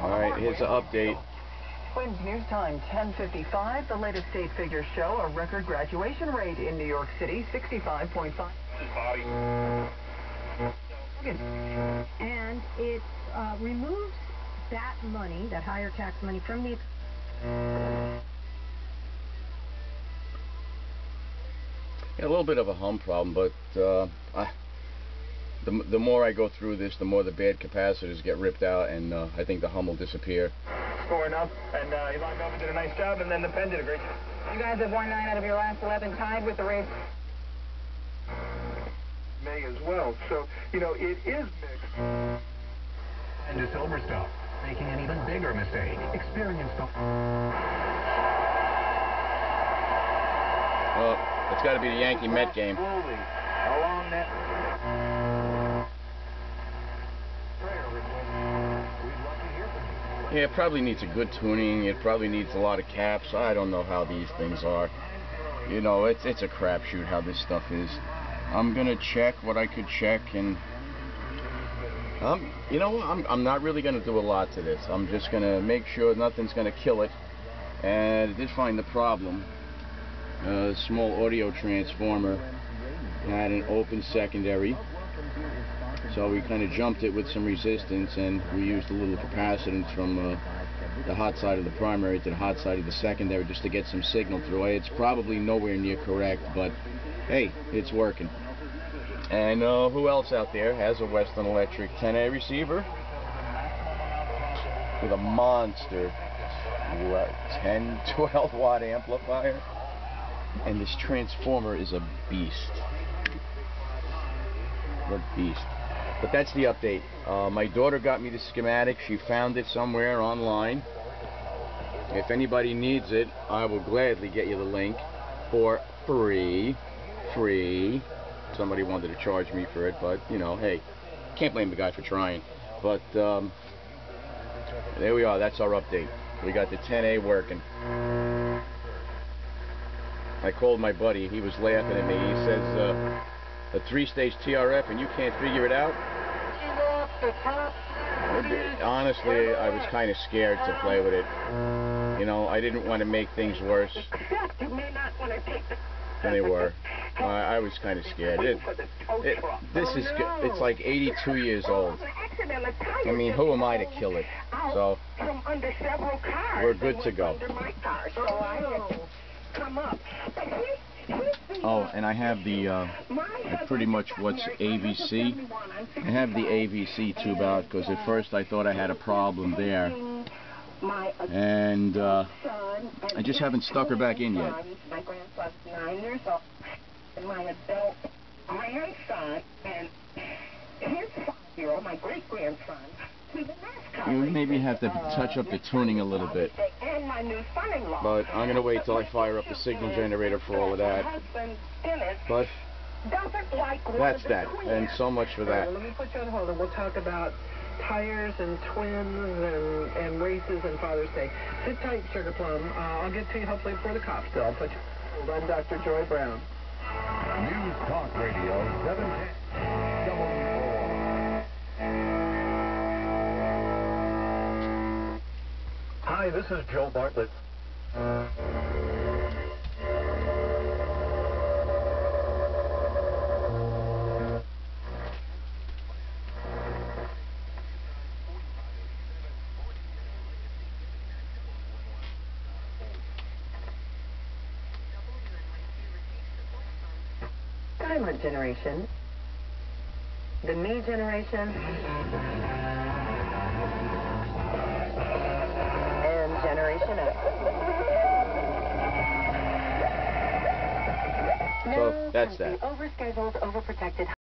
All right, here's an update. Twins News Time 1055. The latest state figures show a record graduation rate in New York City, 65.5. And it uh, removes that money, that higher tax money, from the. Yeah, a little bit of a hum problem, but uh, I, the, the more I go through this, the more the bad capacitors get ripped out, and uh, I think the hum will disappear. Scoring up, and uh, Ivan Nova did a nice job, and then the pen did a great job. You guys have won nine out of your last 11, tied with the race. May as well. So, you know, it is mixed. And to Silverstone, making an even bigger mistake. Experience the... Well, it's got to be the Yankee Met game. Slowly along that. Yeah, it probably needs a good tuning. It probably needs a lot of caps. I don't know how these things are. You know, it's it's a crapshoot how this stuff is. I'm gonna check what I could check, and um, you know, I'm I'm not really gonna do a lot to this. I'm just gonna make sure nothing's gonna kill it. And I did find the problem. A small audio transformer had an open secondary. So we kind of jumped it with some resistance and we used a little capacitance from uh, the hot side of the primary to the hot side of the secondary just to get some signal through. It's probably nowhere near correct, but hey, it's working. And uh, who else out there has a Western Electric 10A receiver with a monster 10, 12 watt amplifier? And this transformer is a beast. What beast. But that's the update. Uh, my daughter got me the schematic. She found it somewhere online. If anybody needs it, I will gladly get you the link for free. Free. Somebody wanted to charge me for it, but, you know, hey, can't blame the guy for trying. But, um, there we are. That's our update. We got the 10A working. I called my buddy. He was laughing at me. He says, uh, a three-stage TRF and you can't figure it out? Honestly, I was kind of scared to play with it. You know, I didn't want to make things worse than they were. Uh, I was kind of scared. It, it, this is, it's like 82 years old. I mean, who am I to kill it? So, we're good to go. Oh, and I have the, uh, pretty much what's AVC. I have the AVC tube out because at first I thought I had a problem there. And uh, I just haven't stuck her back in yet. My grandson's nine years old, and my adult grandson, and his five-year-old, my great-grandson, you maybe have to touch up the tuning a little bit. But I'm going to wait till I fire up the signal generator for all of that. But that's that. And so much for that. Let me put you on hold and we'll talk about tires and twins and, and races and Father's Day. Sit tight, Sugar Plum. Uh, I'll get to you hopefully before the cops do. I'll put you on Dr. Joy Browne. News Talk Radio 710 Hi, this is Joe Bartlett. Silent generation. The me generation. X. So that's that. Overscheduled, overprotected.